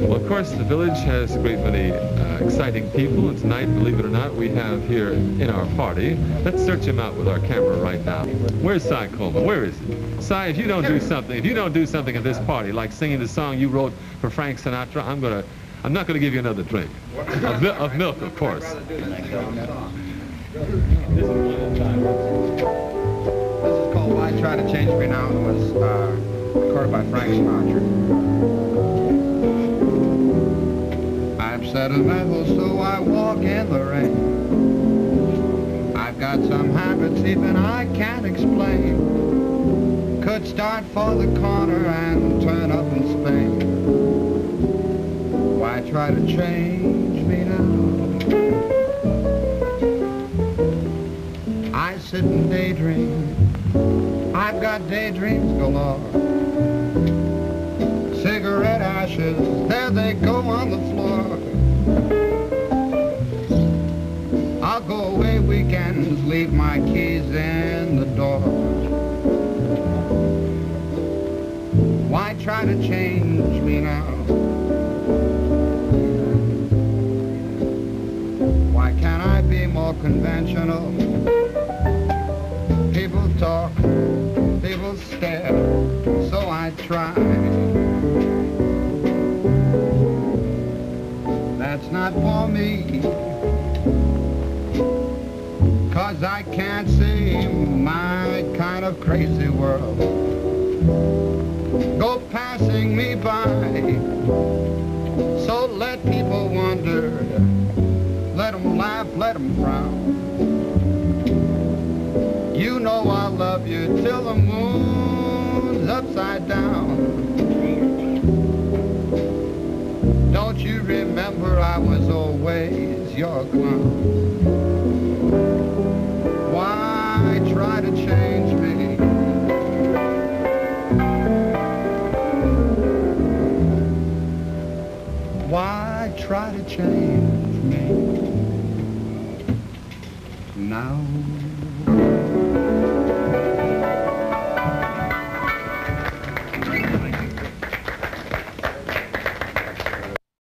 Well, of course, the village has a great many uh, exciting people, and tonight, believe it or not, we have here in our party. Let's search him out with our camera right now. Where's Cy Coleman? Where is he? Cy, if you don't do something, if you don't do something at this party, like singing the song you wrote for Frank Sinatra, I'm gonna, I'm not gonna give you another drink of, mi- of milk, of course. This is called Why Try to Change Me Now and was uh, recorded by Frank Sinatra. Sentimental, so I walk in the rain. I've got some habits even I can't explain. Could start for the corner and turn up in Spain. Why try to change me now? I sit and daydream. I've got daydreams galore. Cigarette ashes, there they go on the floor. Weekends, leave my keys in the door. Why try to change me now? Why can't I be more conventional? People talk, people stare, so I try. That's not for me, cause I can't see my kind of crazy world go passing me by. So let people wonder, let them laugh, let them frown. You know I love you till the moon's upside down. Don't you remember I was always your clown? Try to change me? Why try to change me now?